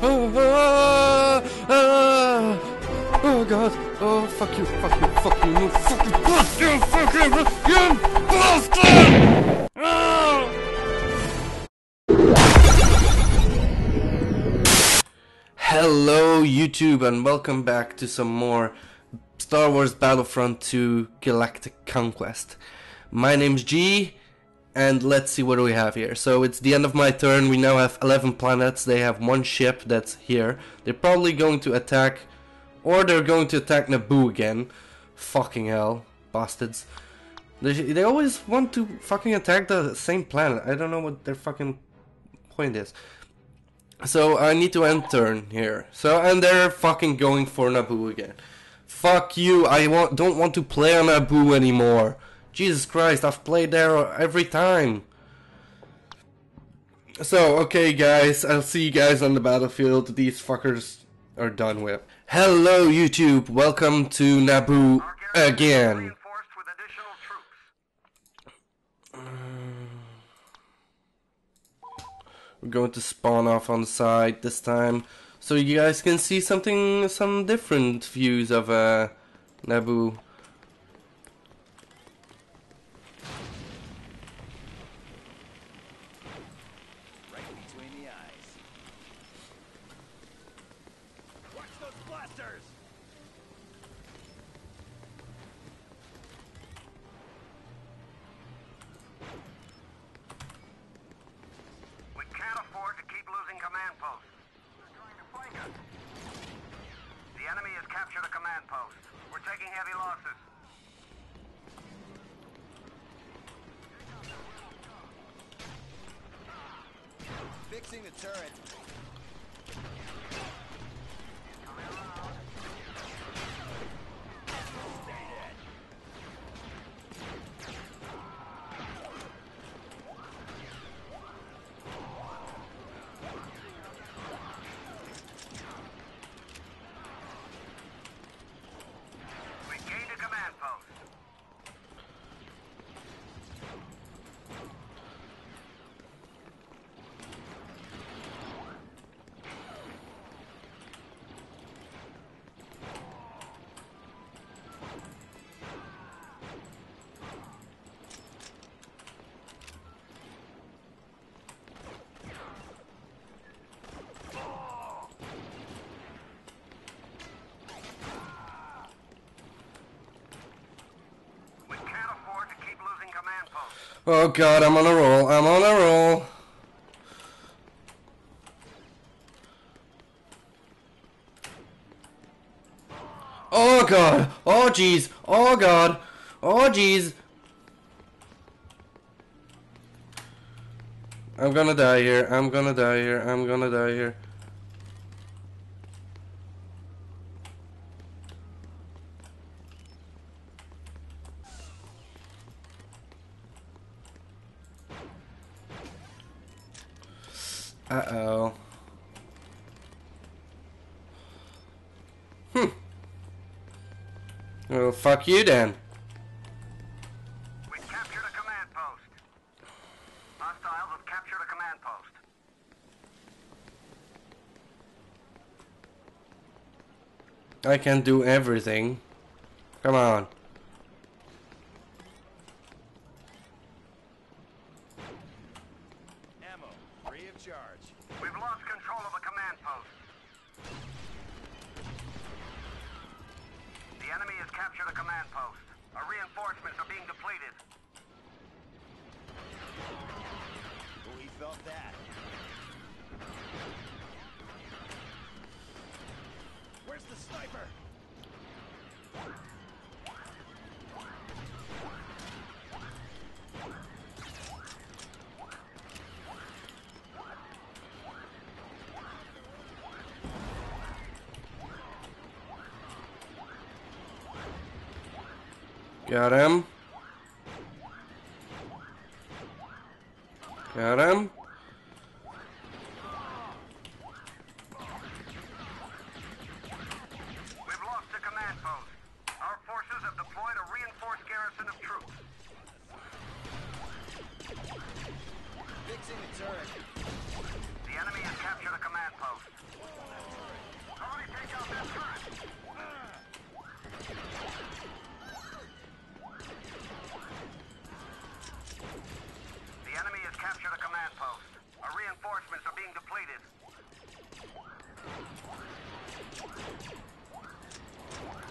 ah, ah. Oh god. Oh fuck you, fuck you, fuck you, fuck you fuck you, fuck you, fuck you bastard! Ah. Hello YouTube and welcome back to some more Star Wars Battlefront 2 Galactic Conquest. My name's G and let's see what do we have here. So it's the end of my turn. We now have 11 planets. They have one ship that's here. They're probably going to attack or they're going to attack Naboo again. Fucking hell, bastards. They, they always want to fucking attack the same planet. I don't know what their fucking point is. So I need to end turn here. So and they're fucking going for Naboo again. Fuck you! I want don't want to play on Naboo anymore. Jesus Christ! I've played there every time. So okay, guys, I'll see you guys on the battlefield. These fuckers are done with. Hello, YouTube. Welcome to Naboo again. Reinforced with additional troops. We're going to spawn off on the side this time, so you guys can see something, some different views of uh, Naboo. Right between the eyes. Watch those blasters! We can't afford to keep losing command posts. They're trying to flank us. The enemy has captured a command post. We're taking heavy losses. Fixing the turret. Oh god, I'm on a roll. I'm on a roll. Oh god. Oh jeez. Oh god. Oh jeez. I'm gonna die here. I'm gonna die here. I'm gonna die here. Uh oh. Hmm. Well, fuck you then. We captured a command post. Hostiles have captured a command post. I can do everything. Come on. Ammo, free of charge. We've lost control of a command post. Capture the command post. Our reinforcements are being depleted. He felt that. Where's the sniper? Got him. Got him. We've lost a command post. Our forces have deployed a reinforced garrison of troops. Fixing the turret. The enemy has captured a command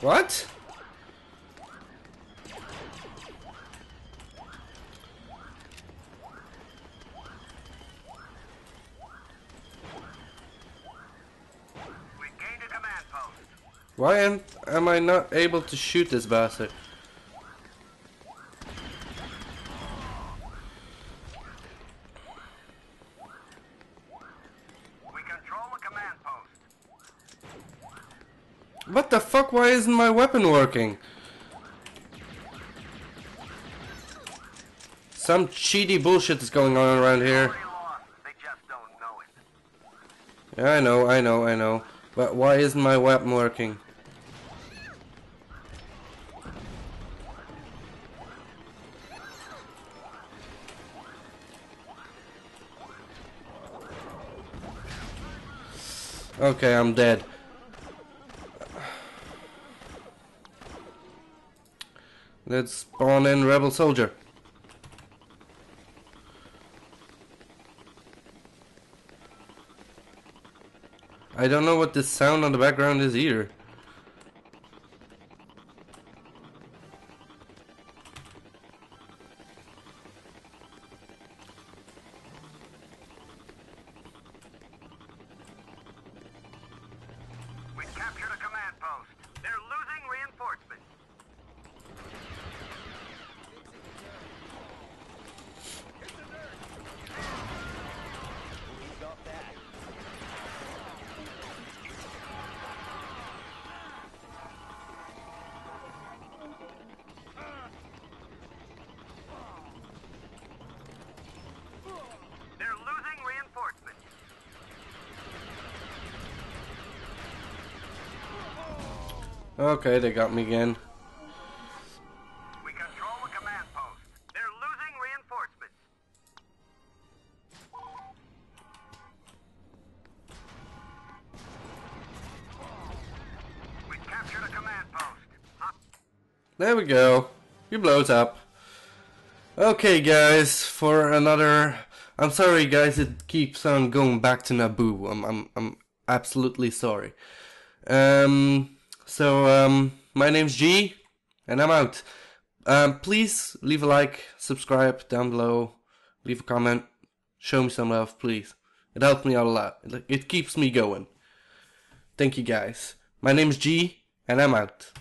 What? We gained a command post. Why am, am I not able to shoot this bastard? We control the command post. What the fuck? Why isn't my weapon working? Some cheaty bullshit is going on around here. Yeah, I know, I know, I know. But why isn't my weapon working? Okay, I'm dead. Let's spawn in Rebel Soldier. I don't know what this sound on the background is either. Okay, they got me again. We control the command post. They're losing reinforcements. We captured a command post. Huh? There we go. He blows up. Okay, guys, for another. I'm sorry, guys. It keeps on going back to Naboo. I'm, I'm, I'm absolutely sorry. Um. So, um, my name's G, and I'm out. Um, please leave a like, subscribe down below, leave a comment, show me some love, please. It helps me out a lot. It, it keeps me going. Thank you, guys. My name's G, and I'm out.